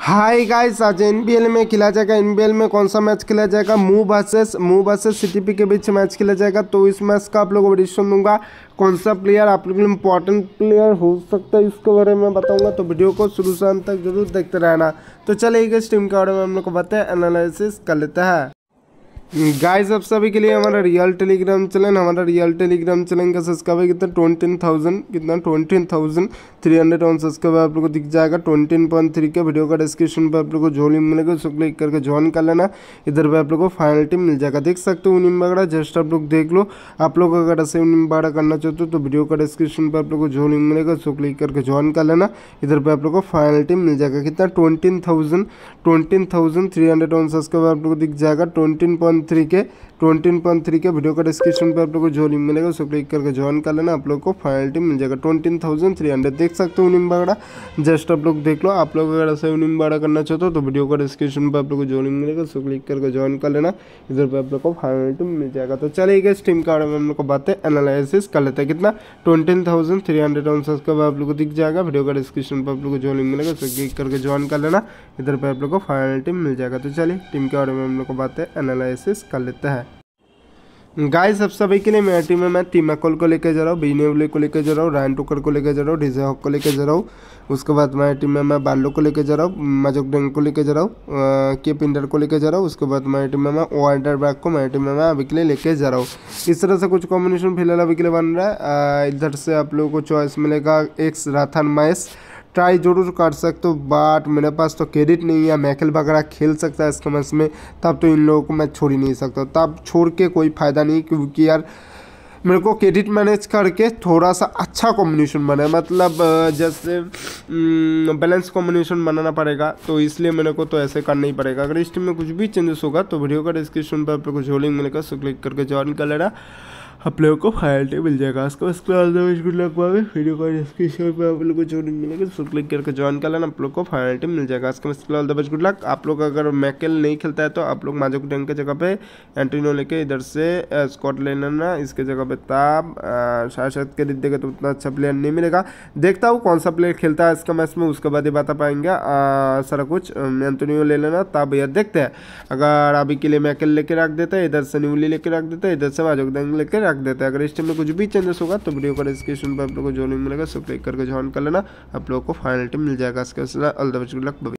Hi guys आज NBL में खेला जाएगा। एनबीएल में कौन सा मैच खेला जाएगा? मू वर्सेस मू वर्सेस सीटीपी के बीच मैच खेला जाएगा। तो इस मैच का आप लोगों को डिस्कशन दूँगा। कौन सा प्लेयर आप लोग इम्पोर्टेंट प्लेयर हो सकता है इसके बारे में बताऊँगा। तो वीडियो को शुरू से अंत तक ज़रूर देखते रहना। तो चलिए इस टीम के बारे में हम लोग को बताए एनालिसिस कर लेते हैं। गाइस अब सभी के लिए हमारा रियल टेलीग्राम चैनल हमारा रियल टेलीग्राम चैनल का सब्सक्राइबर कितना? ट्वेंटी थाउज़ेंड कितना? Twenty thousand three hundred one subscriber आप लोग को दिख जाएगा। ट्वेंटी पॉइंट थ्री का वीडियो का डिस्क्रिप्शन पर आप लोग को जो लिंक मिलेगा, उसको क्लिक करके ज्वाइन कर लेना। इधर पे आप लोग को फाइनल टीम मिल जाएगा। देख सकते हो उनिम बागड़ा जस्ट आप लोग देख लो। आप लोग अगर ऐसे उनिम बागड़ा करना चाहते हो तो वीडियो का डिस्क्रिप्शन पर आप लोग को जो लिंक मिलेगा, उसको क्लिक करके ज्वाइन कर लेना। इधर पे आप लोग को फाइनल टीम मिल जाएगा। कितना? Twenty thousand twenty thousand three hundred one subscriber आप लोग को दिख जाएगा। ट्वेंटी थ्री के ट्वेंटी पॉइंट थ्री के वीडियो का डिस्क्रिप्शन पर आप लोग को जो लिंक मिलेगा, उसको क्लिक करके ज्वाइन कर लेना। आप लोग को फाइनल टीम मिल जाएगा। ट्वेंटी थाउज़ेंड थ्री हंड्रेड देख सकते हो उनिम बागड़ा जस्ट आप लोग देख लो। आप लोग अगर ऐसे उनिम बागड़ा करना चाहते हो तो वीडियो का डिस्क्रिप्शन पर आप लोग को जो लिंक मिलेगा, उसको क्लिक करके ज्वाइन कर लेना। इधर पर आप लोग को फाइनल टीम मिल जाएगा। तो चलिए इस टीम के बारे में हम लोग को बातें एनालिसिस कर लेते हैं। कितना? Twenty thousand three hundred one subscriber आप लोग को दिख जाएगा। वीडियो का डिस्क्रिप्शन पर आप लोग को जो लिंक मिलेगा, उसको क्लिक करके ज्वाइन कर लेना। इधर पर आप लोग को फाइनल टीम मिल जाएगा। तो चलिए टीम के बारे में हम लोग को बातें एनालिसिस कर लेते हैं। गाइस सब सभी के लिए मेरा टीम में, मैं टीम अकोल को लेकर जा रहा हूँ बीनेवले को लेकर जा रहा हूँ रैन टोकर को लेकर जा रहा हूँ डिजे हॉक को लेकर जा रहा हूँ। उसके बाद मेरा टीम में, मैं बालो को लेकर जा रहा हूँ मजोक डंग को लेकर जा रहा हूँ के पिंडर को लेकर जा रहा हूँ। उसके बाद मेरी टीम में, मैं वाइडर बैग को मेरी टीम में, मैं अभी के लिए लेकर जा रहा हूँ। इस तरह से कुछ कॉम्बिनेशन फ़िलहाल अभी के लिए बन रहा है। इधर से आप लोगों को चॉइस मिलेगा एक्स राथन मैस ट्राई ज़रूर कर सकते हो बट मेरे पास तो क्रेडिट नहीं है, मैकेल वगैरह खेल सकता है इस मैच में, तब तो इन लोगों को मैं छोड़ ही नहीं सकता। तब छोड़ के कोई फ़ायदा नहीं, क्योंकि यार मेरे को क्रेडिट मैनेज करके थोड़ा सा अच्छा कॉम्बिनेशन बना मतलब जैसे बैलेंस कॉम्बिनेशन बनाना पड़ेगा तो इसलिए मेरे को तो ऐसे करना ही पड़ेगा। अगर इस टीम में कुछ भी चेंजेस होगा तो वीडियो का डिस्क्रिप्शन पर आप लोग को लिंक मिलेगा सो क्लिक करके ज्वाइन कर लेना। आप लोगों को फ़ाइल टे मिल जाएगा। उसको बाद पावे वीडियो का डिस्क्रिप्शन पे आप लोग को जो लिंक मिलेगा उसको क्लिक करके ज्वाइन कर लेना, आप लोग को फ़ाइल टे मिल जाएगा। उसके बाद all the best good luck आप लोग अगर मैकेल नहीं खेलता है तो आप लोग माजो डंग के जगह पे एंटीनो लेके इधर से स्कॉट ले लेना। इसके जगह पे ताब शायद शायद के देगा तो उतना अच्छा प्लेयर नहीं मिलेगा। देखता हूँ कौन सा प्लेयर खेलता है इसका मैच में, उसके बाद ही बता पाएँगे। सारा कुछ एंटोनियो ले लेना, तब भैया देखते हैं। अगर अभी के लिए मैकेल लेके रख देते हैं, इधर से न्यूली लेके रख देते हैं, इधर से माजो डंग लेके रख देते हैं। अगर इस टाइम में कुछ भी चेंजेस होगा तो वीडियो का डिस्क्रिप्शन पर आप लोग को जो मिलेगा सो क्लिक करके ज्वाइन कर लेना। आप लोगों को फाइनल टीम मिल जाएगा। इसके all the best good luck